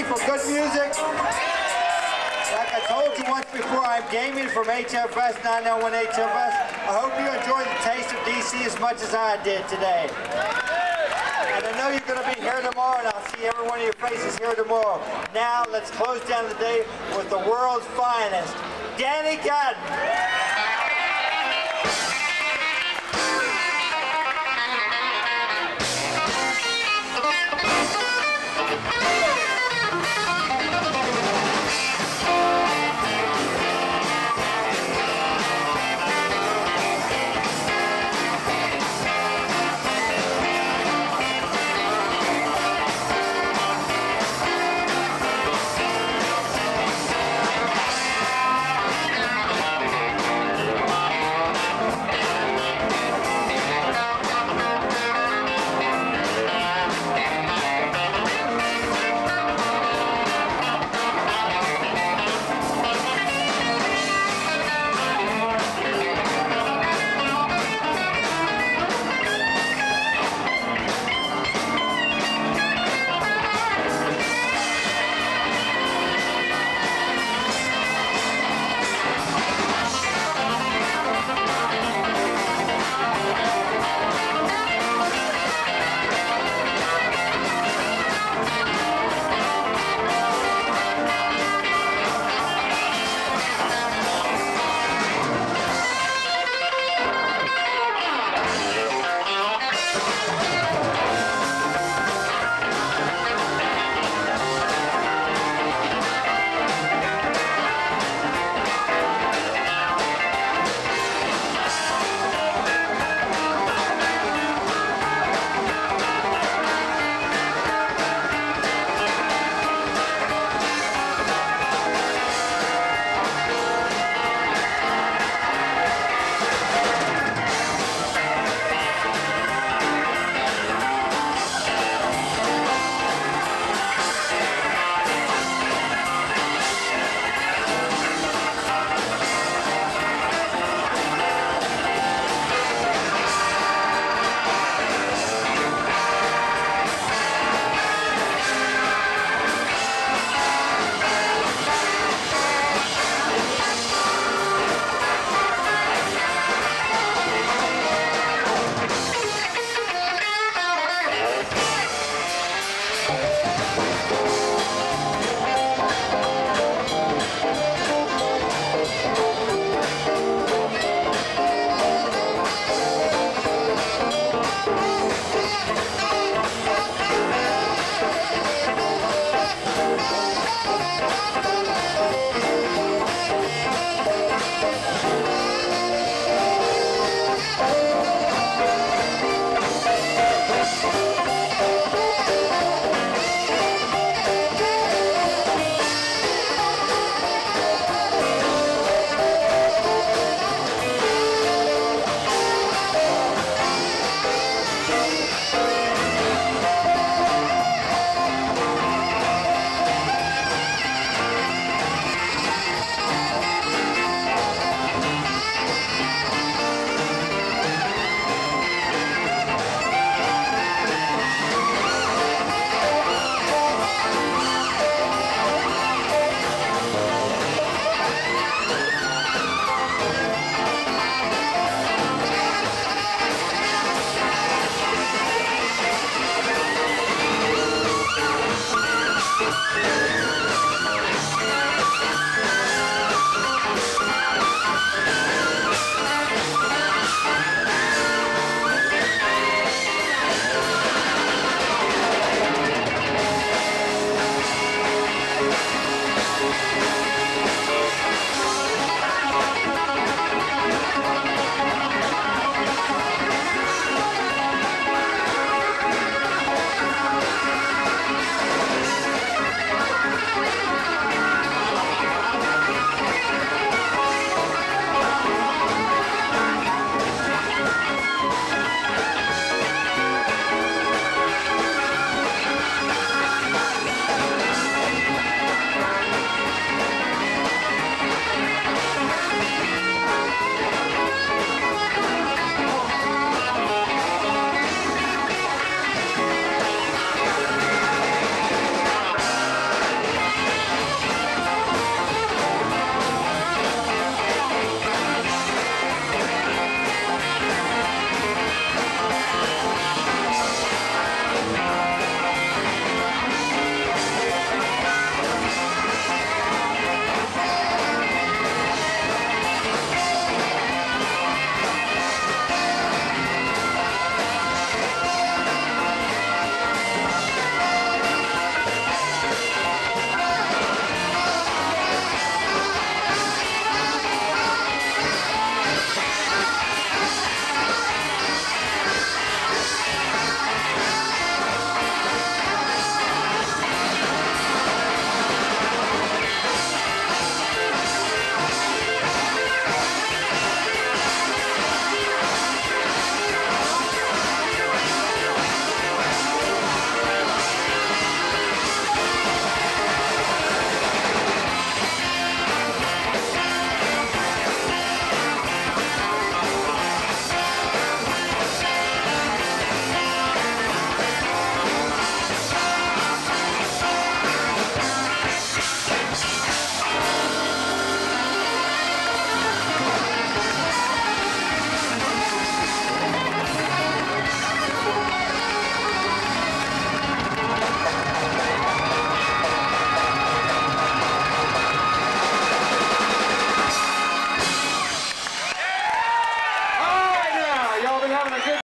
for good music? Like I told you once before, I'm gaming from HFS 901 HFS. I hope you enjoyed the taste of DC as much as I did today. And I know you're going to be here tomorrow, and I'll see every one of your faces here tomorrow. Now, let's close down the day with the world's finest, Danny Gatton.